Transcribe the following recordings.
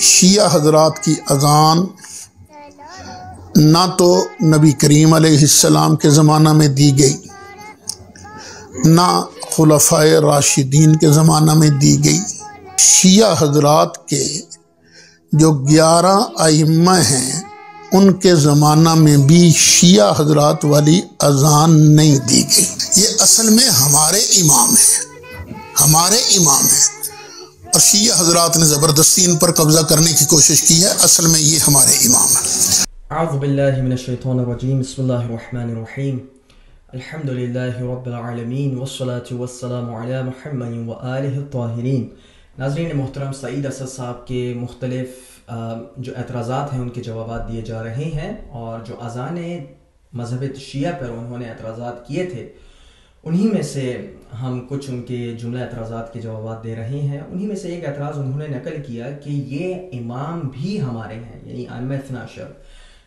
शिया हजरात की अजान ना तो नबी करीम अलैहिस्सलाम के ज़माना में दी गई, ना खुलफ़ाए राशिदीन के ज़माना में दी गई। शिया हजरात के जो ग्यारह आइम्मा हैं, उनके ज़माना में भी शिया हजरात वाली अजान नहीं दी गई। ये असल में हमारे इमाम हैं, हमारे इमाम हैं। शिया हजरात ने ज़बरदस्ती इन पर कब्ज़ा करने की कोशिश की है। असल में ये हमारे इमाम हैं। नाजरीन, मोहतरम सईद असद साहब के मुख्तलिफ़ जो एतराज़ात हैं, उनके जवाब दिए जा रहे हैं और जो अजान मज़हब शिया पर उन्होंने एतराज़ात किए थे उन्हीं में से हम कुछ उनके जुमला एतराज़ात के जवाब दे रहे हैं। उन्हीं में से एक एतराज़ उन्होंने नकल किया कि ये इमाम भी हमारे हैं, यानी अनमतनाशर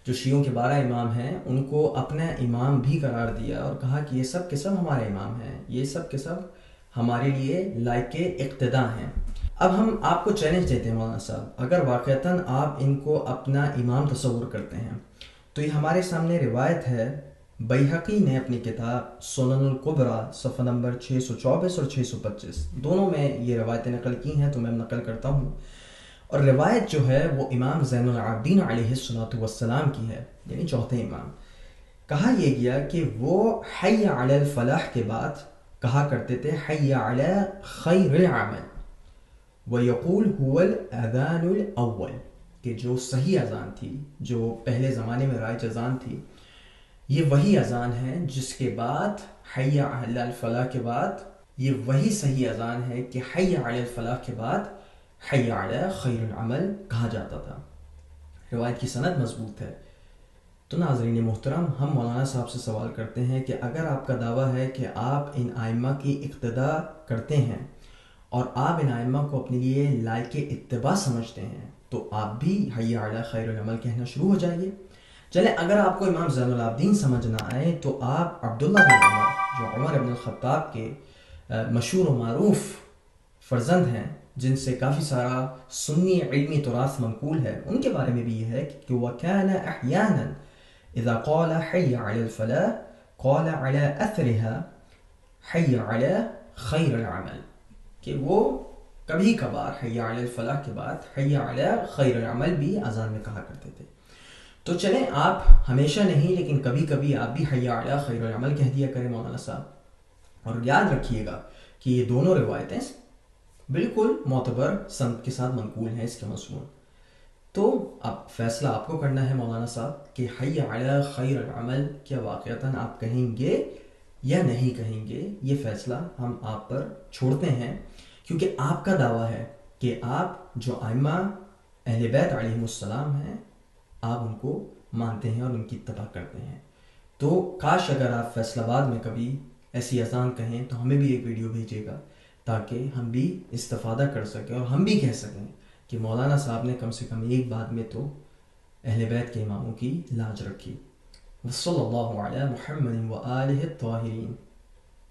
जो शियों के बारह इमाम हैं, उनको अपना इमाम भी करार दिया और कहा कि ये सब के सब हमारे इमाम हैं, ये सब के सब हमारे लिए लायक इकतदा हैं। अब हम आपको चैलेंज देते हैं, मौलाना साहब, अगर वाक़ता आप इनको अपना इमाम तस्वूर करते हैं तो ये हमारे सामने रिवायत है बैहकी ने अपनी किताब सोनकुबरा सफ़ा नंबर 624 और 625 दोनों में ये रवायतें नकल की हैं तो मैं नकल करता हूँ। और रिवायत जो है, वो इमाम जैनआबदीन वसलाम की है, यानी चौथे इमाम। कहा यह गया कि वो हया फलाह के बाद कहा करते थे, हया खैर अमल, व यकूल हुवल अजानुल कि जो सही अजान थी, जो पहले ज़माने में राइज अजान थी ये वही अजान है जिसके बाद हैया फलाह के बाद, ये वही सही अजान है कि हैया फलाह के बाद हैया खैरमल कहा जाता था। रिवायत की सनत मज़बूत है। तो नाजरीन मोहतरम, हम मौलाना साहब से सवाल करते हैं कि अगर आपका दावा है कि आप इन आइमा की इक्तदा करते हैं और आप इन आयमा को अपने लिए लायक इतबा समझते हैं तो आप भी हैया खैरमल कहना शुरू हो जाइए। चले, अगर आपको इमाम जैनलाब्दीन समझ ना आए तो आप अब्दुल्ला बिन उमर, जो उमर अबन के मशहूर मरूफ फ़र्जंद हैं, जिनसे काफ़ी सारा सुन्नी इल्मी तुरास मनकूल है, उनके बारे में भी ये है कि वकान अहयान इज़ा कौल हय्या कौल अथरहा हय्या खैर अमल कि वो कभी कभार हैया फलाह के बाद हैया खैर अमल भी अजान में कहा करते थे। तो चलें, आप हमेशा नहीं, लेकिन कभी कभी आप भी हया खैर अमल कह दिया करें मौलाना साहब। और याद रखिएगा कि ये दोनों रिवायतें बिल्कुल मोतबर संत के साथ मनकूल हैं, इसके मसून तो अब फैसला आपको करना है मौलाना साहब कि हैया खैर अमल क्या वाक़ता आप कहेंगे या नहीं कहेंगे, ये फैसला हम आप पर छोड़ते हैं। क्योंकि आपका दावा है कि आप जो आयमा अहल बैत आलम हैं आप उनको मानते हैं और उनकी तबाह करते हैं। तो काश अगर आप फैसलाबाद में कभी ऐसी आसान कहें तो हमें भी एक वीडियो भेजिएगा, ताकि हम भी इस्तफ़ादा कर सकें और हम भी कह सकें कि मौलाना साहब ने कम से कम एक बात में तो अहल बैत के इमामों की लाज रखी। वसल महमद व